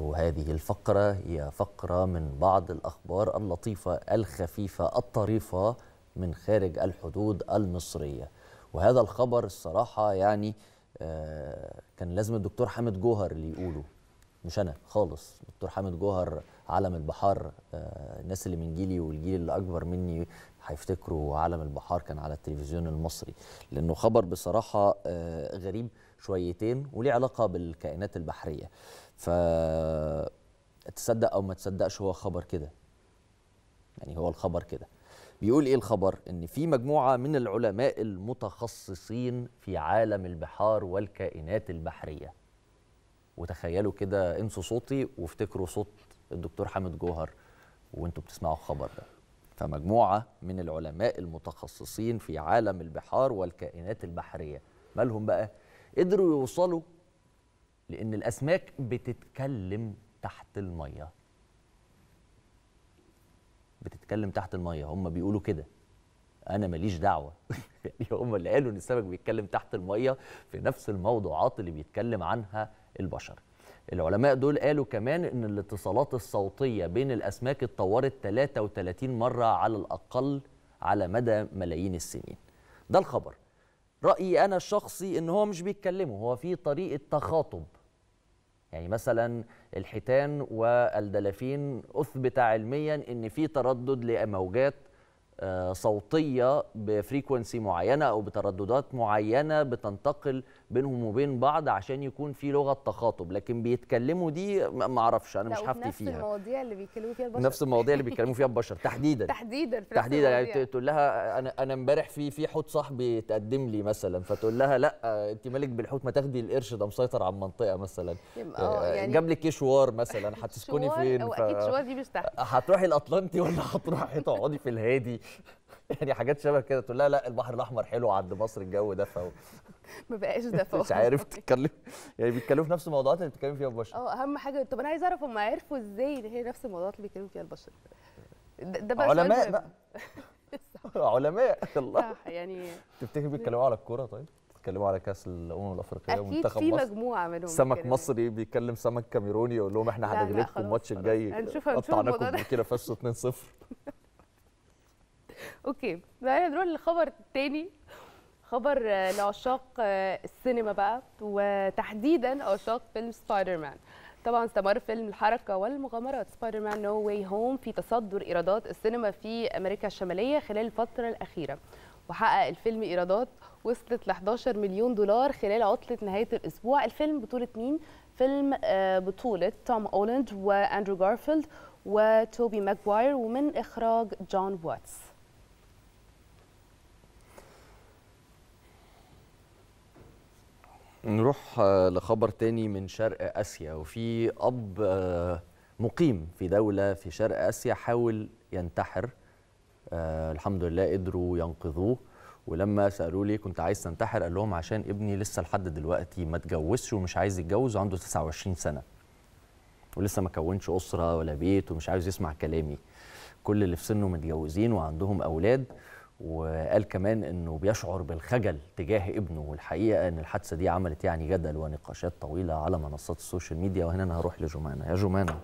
وهذه الفقرة هي فقرة من بعض الأخبار اللطيفة الخفيفة الطريفة من خارج الحدود المصرية. وهذا الخبر الصراحة يعني آه، كان لازم الدكتور حامد جوهر اللي يقوله. مش أنا خالص. دكتور حامد جوهر عالم البحار آه، الناس اللي من جيلي والجيل اللي أكبر مني هيفتكروا عالم البحار كان على التلفزيون المصري. لأنه خبر بصراحة آه، غريب شويتين وليه علاقة بالكائنات البحرية. ف تصدق أو ما تصدقش هو خبر كده. يعني هو الخبر كده. بيقول إيه الخبر؟ إن في مجموعة من العلماء المتخصصين في عالم البحار والكائنات البحرية. وتخيلوا كده انسوا صوتي وافتكروا صوت الدكتور حامد جوهر. وانتوا بتسمعوا الخبر ده. فمجموعة من العلماء المتخصصين في عالم البحار والكائنات البحرية مالهم بقى؟ قدروا يوصلوا لإن الأسماك بتتكلم تحت المية. بتتكلم تحت المية. هم بيقولوا كده. أنا ماليش دعوة. يعني هم اللي قالوا إن السمك بيتكلم تحت المية في نفس الموضوعات اللي بيتكلم عنها البشر. العلماء دول قالوا كمان إن الاتصالات الصوتية بين الأسماك اتطورت 33 مرة على الأقل على مدى ملايين السنين. ده الخبر. رأيي أنا الشخصي إن هو مش بيتكلموا هو في طريقة تخاطب. يعني مثلا الحيتان والدلافين أثبت علميا إن في تردد لموجات صوتية بفريكونسي معينة أو بترددات معينة بتنتقل بينهم وبين بعض عشان يكون في لغة تخاطب. لكن بيتكلموا دي ما أعرفش أنا مش هفتي نفس فيها. المواضيع اللي بيتكلموا فيها البشر. نفس المواضيع اللي بيتكلموا فيها البشر تحديدا. تحديدا في نفس تحديدا. يعني تقول لها أنا أنا امبارح في في حوت صاحبي تقدم لي مثلا فتقول لها لأ أنت مالك بالحوت ما تاخدي القرش ده مسيطر على المنطقة مثلا. يبقى آه يعني جاب لك شوار مثلا هتسكني فين؟ ف- أكيد شوار دي مش تحت. هتروحي الأطلنطي ولا هتروحي تقعدي في الهادي؟ يعني حاجات شبه كده تقول لها لا البحر الأحمر حلو عند مصر الجو دفى ما بقاش فوق مش عارف تتكلم يعني بيتكلموا في نفس الموضوعات اللي بتتكلم فيها البشر آه أهم حاجة طب أنا عايزه أعرف هم عرفوا إزاي إن هي نفس الموضوعات اللي بيتكلموا فيها البشر ده, ده بقى علماء. بقى علماء الله صح يعني تفتكر بيتكلموا على الكورة طيب؟ بيتكلموا على كأس الأمم الأفريقية أكيد ومنتخب في مصر مجموعة منهم سمك. مصري بيكلم سمك كاميروني يقول لهم إحنا هنغلبكم الماتش. الجاي هنشوف- هنشوف قطعناكم. بوركينا فاسو 2-0 أوكي بقى نروح للخبر التاني خبر آه، لعشاق آه، السينما بقى وتحديدا عشاق فيلم سبايدر مان طبعا استمر فيلم الحركة والمغامرات Spider-Man No Way Home في تصدر إيرادات السينما في أمريكا الشمالية خلال الفترة الأخيرة. وحقق الفيلم إيرادات وصلت ل 11 مليون دولار خلال عطلة نهاية الأسبوع. الفيلم بطولة مين؟ فيلم آه، بطولة توم هولاند وأندرو جارفيلد وتوبي ماجواير ومن إخراج جون واتس. نروح آه، لخبر تاني من شرق آسيا. وفي أب آه، مقيم في دولة في شرق آسيا حاول ينتحر. آه، الحمد لله قدروا ينقذوه. ولما سألوه ليه كنت عايز تنتحر قال لهم عشان ابني لسه لحد دلوقتي ما اتجوزش ومش عايز يتجوز وعنده 29 سنة. ولسه ما كونش أسرة ولا بيت ومش عايز يسمع كلامي. كل اللي في سنه متجوزين وعندهم أولاد. وقال كمان إنه بيشعر بالخجل تجاه ابنه والحقيقة إن الحادثة دي عملت يعني جدل ونقاشات طويلة على منصات ال social media. وهنا أنا هروح لجمانة. يا جمانة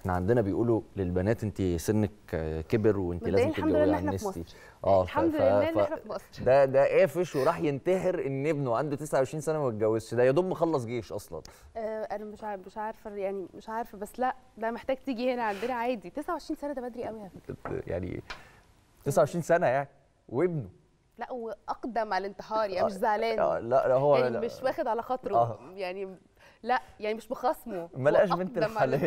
إحنا عندنا بيقولوا للبنات انت سنك آه، كبر وانت لازم الحمد لله تتجوزي عنستي مصر. آه الحمد لله إن ف- إحنا في مصر. ده ده قافش وراح ينتحر إن ابنه عنده 29 سنة وما اتجوزش. ده يا دوب مخلص جيش أصلا. آه أنا مش عارف مش عارفة يعني مش عارفة بس لا ده محتاج تيجي هنا عندنا عادي. 29 سنة ده بدري قوي على فكرة. يعني 29 سنة يعني وابنه. لا وأقدم على الانتحار يعني مش آه، زعلان. لا لا هو يعني لا. مش واخد على خاطره. آه. يعني لا يعني مش بخصمه. ما لقاش بنت الحلال.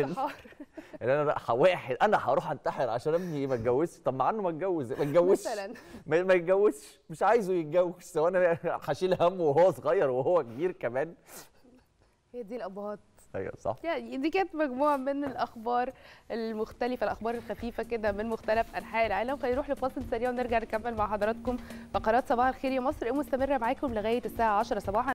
يعني أنا لا واحد. أنا هروح انتحر عشان ابني ما اتجوزش. طب ما عنه ما اتجوز ما اتجوزش. مثلا. ما ما يتجوزش. مش عايزه يتجوز. سواء أنا هشيل همه وهو صغير وهو كبير كمان. هي دي الأبهات. أيوه صح. يعني دي كانت مجموعة من الأخبار المختلفة الأخبار الخفيفة كده من مختلف أنحاء العالم. خلينا نروح لفاصل سريع ونرجع نكمل مع حضراتكم. فقرات صباح الخير يا مصر مستمرة معاكم لغاية الساعة 10 صباحا.